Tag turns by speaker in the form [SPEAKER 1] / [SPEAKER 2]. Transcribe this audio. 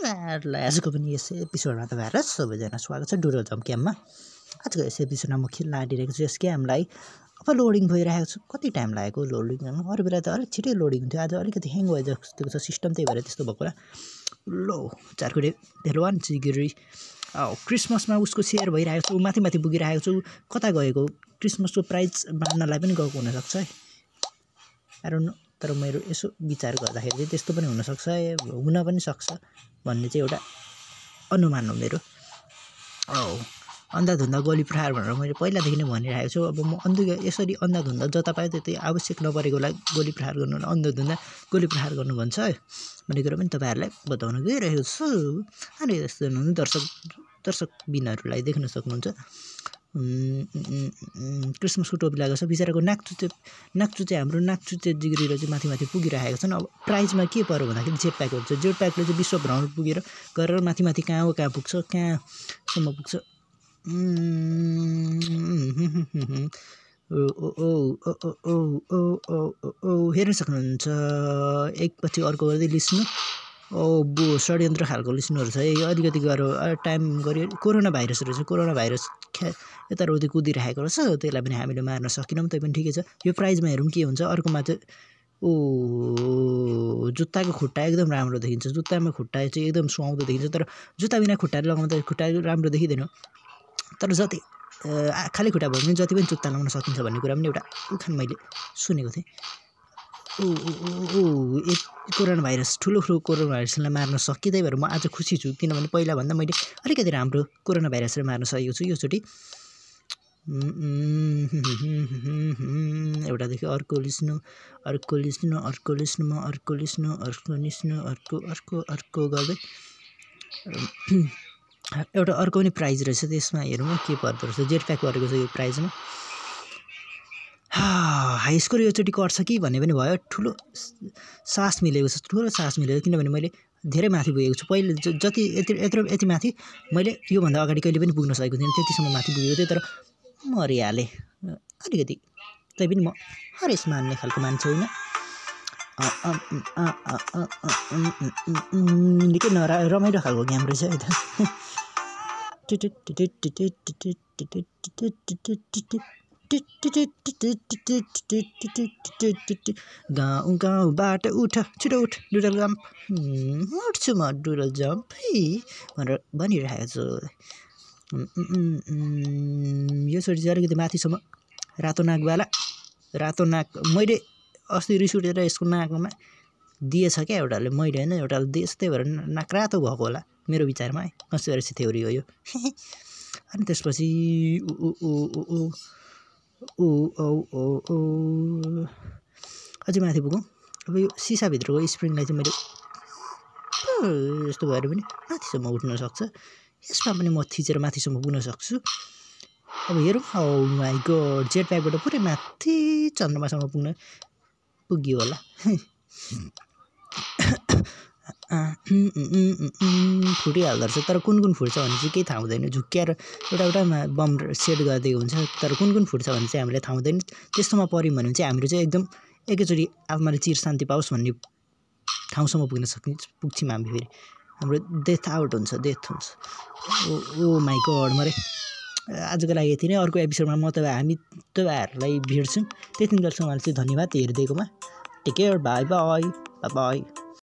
[SPEAKER 1] आजको पनि यस एपिसोडमा तपाईँहरूलाई सबैजना स्वागत छ डुडल जम क्याम्पमा आजको यस एपिसोडमा म खेल्न आँटिरहेको छु यस क्याम्पलाई अब लोडिङ भइरहेको छ। कति टाइम लागेको लोडिङ गर्नु? अरू बेला त अलिक छिटै लोडिङ हुन्थ्यो। आज अलिकति ह्याङ भए जस्तो छ। सिस्टम त्यही भएर त्यस्तो भएको होला। लो चारकुटे भेलवान चिगिरी क्रिसमसमा उसको सेयर भइरहेको छ। माथि माथि पुगिरहेको छु। कता गएको? क्रिसमसको प्राइज बाँड्नलाई पनि गएको हुनसक्छ है। कारण तर मेरो यसो विचार गर्दाखेरि चाहिँ त्यस्तो पनि हुनसक्छ हुन पनि सक्छ भन्ने चाहिँ एउटा अनुमान हो मेरो। औ अन्धाधुन्दा गोली प्रहार भनेर मैले पहिलादेखि नै भनिरहेको छु। अब म अन्धु यसरी अन्धाधुन्दा जता पायो त्यति आवश्यक नपरेकोलाई गोली प्रहार गर्नु अन्धाधुन्दा गोली प्रहार गर्नु भन्छ। भन्ने कुरो पनि तपाईँहरूलाई बताउन गइरहेको छु। अनि यस्तो दर्शक दर्शक बिनहरूलाई देख्न सक्नुहुन्छ। क्रिसमसको टोपी लगाएको छ बिचराको नाकचुचे नाकचुचे हाम्रो नाकचुचे जिग्रीले चाहिँ माथि माथि पुगिरहेको छन् अब प्राइजमा के पऱ्यो भन्दाखेरि जेट प्याक हुन्छ जेट प्याकले चाहिँ विश्व भ्रमण पुगेर गरेर माथि माथि कहाँ हो कहाँ पुग्छ कहाँसम्म पुग्छ हेर्न सक्नुहुन्छ एकपछि अर्को गर्दै लिस्नु ओ बो षड्यन्त्र खालको लिस्नुहरू छ। यो अलिकति गरेर टाइम गऱ्यो कोरोना भाइरस रहेछ कोरोना भाइरस ख्या यताउति कुदिरहेको रहेछ त्यसलाई पनि हामीले मार्न सकेनौँ त्यही पनि ठिकै छ। यो प्राइजमा हेरौँ के हुन्छ अर्कोमा चाहिँ ओ जुत्ताको खुट्टा एकदम राम्रो देखिन्छ। जुत्तामा खुट्टा चाहिँ एकदम सुहाउँदो देखिन्छ तर जुत्ता बिना खुट्टाहरू लगाउँदा खुट्टा राम्रो देखिँदैन। तर जति खाली खुट्टा भयो भने जति पनि जुत्ता लगाउन सकिन्छ भन्ने कुरा पनि एउटा उखान मैले सुनेको थिएँ। ओ ओ ए कोरोना भाइरस ठुलो ठुलो कोरोना भाइरसलाई मार्न सकिँदै भएर म आज खुसी छु। किनभने पहिलाभन्दा मैले अलिकति राम्रो कोरोना भाइरसलाई मार्न सकेको छु। योचोटि एउटादेखि अर्को लिस्नु अर्को लिस्नु अर्को लिस्नुमा अर्को लिस्नु अर्को लिस्नु अर्को अर्को अर्को गर्दै। एउटा अर्को पनि प्राइज रहेछ। त्यसमा हेरौँ के पर्दो रहेछ। जेट प्याक गरेको छ यो प्राइजमा। हाई स्कोर योचोटि गर्छ कि भन्ने पनि भयो। ठुलो सास मिलेको छ ठुलो सास मिलेको किनभने मैले धेरै माथि पुगेको छु। पहिले जति यति यत्रो यति माथि मैले योभन्दा अगाडि कहिले पनि पुग्न सकेको थिएन त्यतिसम्म माथि पुगेको थिएँ तर मरिहालेँ। अलिकति तै पनि म हरेस मान्ने खालको मान्छे होइन। निकै नरा रमाइलो खालको गेम रहेछ है त। गाउँ गाउँबाट उठ छिटो उठ डुडल जम्प उठ्छु म डुडल जम्प है भनेर भनिरहेको छु योचोटि चाहिँ अलिकति माथिसम्म रातो नाकवाला रातो नाक मैले अस्ति रिस उठेर यसको नाकमा दिएछ क्या एउटाले मैले होइन एउटाले दिएछ त्यही भएर नाक रातो भएको होला मेरो विचारमा है कन्सपिरेसी थ्योरी हो यो अनि त्यसपछि ऊ ऊ ओ ओ अझै माथि पुगौँ। अब यो सिसाभित्रको स्प्रिङलाई चाहिँ मैले यस्तो भएर पनि माथिसम्म उठ्न सक्छ। यसमा पनि म थिचेर माथिसम्म पुग्न सक्छु। अब हेरौँ। औ माई गड जेट प्याकबाट पुरै माथि चन्द्रमासम्म पुग्न पुग्यो होला। फुटिहाल्दो रहेछ तर कुन कुन फुट्छ भने चाहिँ केही थाहा हुँदैन झुक्क्याएर एउटा एउटामा बम सेट गरिदिएको हुन्छ तर कुन कुन फुट्छ भने चाहिँ हामीलाई थाहा हुँदैन त्यस्तोमा पऱ्यौँ भने चाहिँ हाम्रो चाहिँ एकदम एकैचोटि आत्माले चिर शान्ति पाओस् भन्ने ठाउँसम्म पुग्न सक्ने पुग्छौँ हामी फेरि हाम्रो डेथ आउट हुन्छ डेथ हुन्छ ओ ओ माई गड मरे आजको लागि यति नै अर्को एपिसोडमा म तपाईँ हामी तपाईँहरूलाई भेट्छौँ त्यति बेलासम्म चाहिँ धन्यवाद हेरिदिएकोमा take care bye bye bye